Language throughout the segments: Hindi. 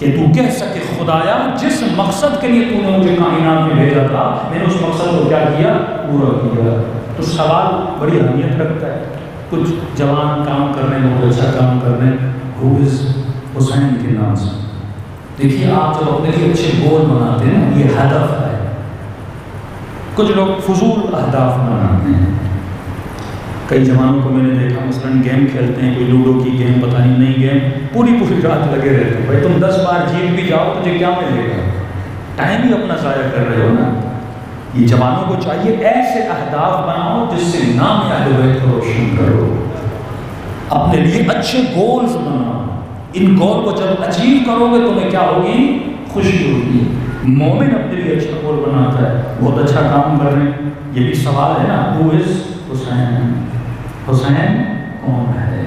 कि तू कह सके, खुदाया, जिस मकसद के लिए तूने मुझे कायनात में भेजा था, मैंने उस मकसद को क्या किया? पूरा किया। तो सवाल बड़ी अहमियत रखता है। कुछ जवान काम कर रहे हैं बहुत अच्छा काम कर रहे हैं हुसैन के नाम से? देखिए, आप जब अपने लिए अच्छे गोल बनाते हैं ये हदफ है। कुछ लोग फजूल अहदाफ बनाते हैं। कई जवानों को मैंने देखा, मसलन गेम खेलते हैं, कोई लूडो की गेम, पता नहीं नई गेम, पूरी पूरी रात लगे रहते हैं। भाई तुम दस बार जीत भी जाओ, तुझे क्या मिलेगा? टाइम ही अपना ज़ाया कर रहे हो ना? ये जवानों को चाहिए ऐसे अहदाफ बनाओ जिससे नाम याद को रोशन करो। अपने लिए अच्छे गोल्स बनाओ। इन गोल को जब अचीव करोगे, तुम्हें क्या होगी? खुशी होगी। मोमिन अपने लिए अच्छा गोल बनाता है। बहुत अच्छा काम कर रहे हैं। ये भी सवाल है ना हु इज़ हुसैन हुसैन कौन है?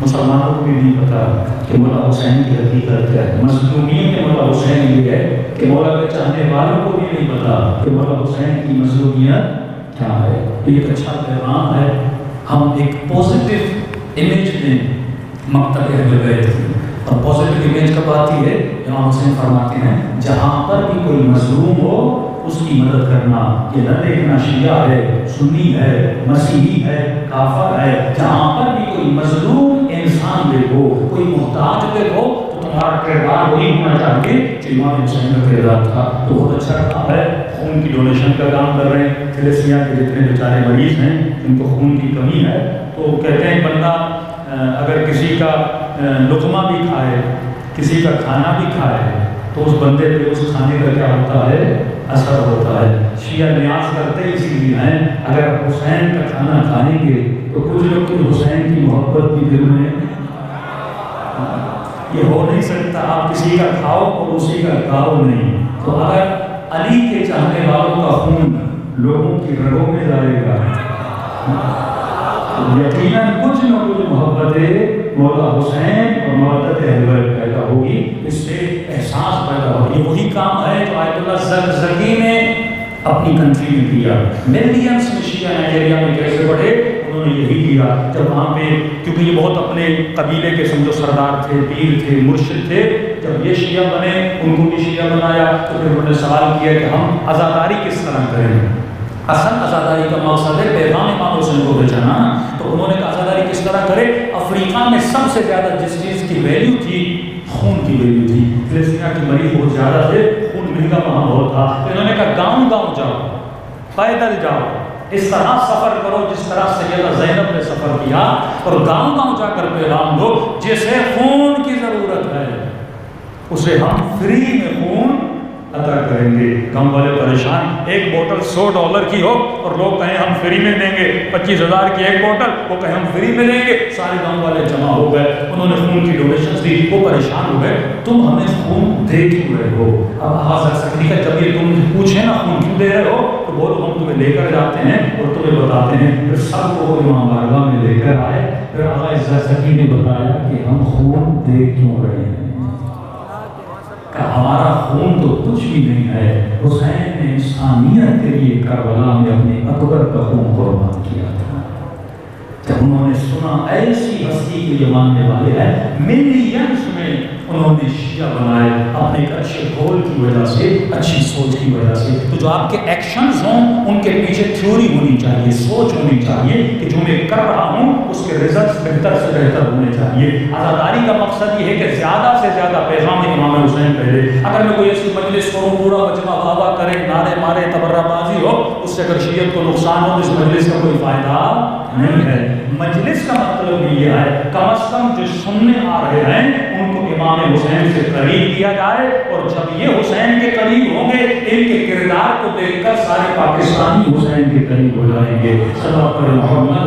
मुसलमानों को भी नहीं पता कि मौला हुसैन की हकीकत क्या है। मजलूमियत के मौला हुसैन ये है कि मौला के चाहने वालों को भी नहीं पता कि मौला हुसैन की मजलूमियत क्या है। एक अच्छा पैगाम है। हम एक पॉजिटिव इमेज में मकतब अहल बैत की और पॉजिटिव इमेज कब आती है? इमाम हुसैन फरमाते हैं, जहाँ पर भी कोई मजलूम हो उसकी मदद करना ये न देखना शिया है, सुन्नी है, मसीही है, काफर है। जहाँ पर भी कोई मजलूम इंसान देखो कोई मोहताज देखो तो तुम्हारा किरदार वही होना चाहिए जो इमाम हुसैन का किरदार था। तो बहुत अच्छा काम है। खून की डोनेशन का काम कर रहे हैं। थैलेसिया के जितने बेचारे मरीज़ हैं जिनको खून की कमी है। तो कहते हैं, बंदा अगर किसी का लुकमा भी खाए, किसी का खाना भी खाए तो उस बंदे पे उस खाने का क्या होता है? असर होता है। शिया न्याज करते इसीलिए हैं। अगर हुसैन का खाना खाएँगे तो कुछ लोग तो हुसैन की मोहब्बत भी दिल में ये हो नहीं सकता। आप किसी का खाओ और उसी का खाओ नहीं। तो अगर अली के चाहने वालों का खून लोगों की रगों में जाएगा यकीनन कुछ न कुछ मोहब्बत मौला हुसैन मोहब्बत पैदा होगी, इससे एहसास पैदा होगी। वही काम है जो आयतुल्लाह जरजकी ने अपनी कंट्री में किया। मिलियंस में शिया में कैसे बढ़े, उन्होंने यही किया। जब वहाँ पे, क्योंकि ये बहुत अपने कबीले के समझो, सरदार थे, पीर थे, मुर्शिद थे, जब ये शिया बने, उनको भी शिया बनाया तो फिर उन्होंने सवाल किया कि हम आज़ादारी किस तरह करें? असल आज़ादारी का मकसद है पैगाम इमाम हुसैन को बेचाना तो उन्होंने कहा, आज़ादारी किस तरह करे? अफ्रीका में सबसे ज़्यादा जिस चीज़ की वैल्यू थी, खून की वैल्यू थी। फिलिस्तीना के मरीज़ बहुत ज़्यादा थे, खून महँगा वहाँ बहुत था। तो इन्होंने कहा गाँव गाँव जाओ, पैदल जाओ, इस तरह सफ़र करो जिस तरह सैयदा जैनब ने सफ़र किया। और गाँव गाँव जाकर पैगाम दो, जिसे खून की ज़रूरत है, उसे हम फ्री में खून अदा करेंगे। गाँव वाले परेशान। एक बोतल सौ डॉलर की हो और लोग कहें, हम फ्री में देंगे। पच्चीस हज़ार की एक बोतल, वो कहें, हम फ्री में देंगे। सारे गाँव वाले जमा हो गए। उन्होंने खून की डोनेशन दी। वो परेशान हो गए। तुम हमें खून दे क्यों रहे हो? अब आवाज़ आ सकती है जब ये तुम पूछे ना खून क्यों दे रहे हो? तो बोलो हम तुम्हें लेकर जाते हैं और तुम्हें बताते हैं। फिर सबको इमाम बारगाह में लेकर आए। फिर आवाज़ सकी ने बताया कि हम खून दे क्यों रहे हैं? हमारा खून तो कुछ भी नहीं है। हुसैन ने इंसानियत के लिए करबला में अपने अकबर का खून कुर्बान किया था। जब उन्होंने सुना, ऐसी हस्ती के ये मानने वाले हैं। मिलियंस में उन्होंने शिया बनाए अपने एक अच्छे गोल की वजह से, अच्छी सोच की वजह से। तो जो आपके एक्शंस हों, उनके पीछे थ्योरी होनी चाहिए, सोच होनी चाहिए कि जो मैं कर रहा हूँ, उसके रिज़ल्ट बेहतर से बेहतर होने चाहिए। आज़ादारी का मकसद ये है कि ज़्यादा से ज़्यादा पैगाम इमाम हुसैन पहले। अगर मैं कोई ऐसी मजलिस करूँ, पूरा मजमा वाह करे, नारे मारे, तबर्राबाजी हो, उससे अगर शीयत को नुकसान हो तो इस मजलिस का कोई फ़ायदा नहीं है। मजलिस का मतलब ये है कम अज कम जो सुनने आ रहे हैं, उनको इमाम हुसैन से करीब किया जाए, और जब ये हुसैन के करीब होंगे, इनके किरदार को देखकर सारे पाकिस्तानी हुसैन के करीब हो जाएँगे। सदा पर मोहम्मद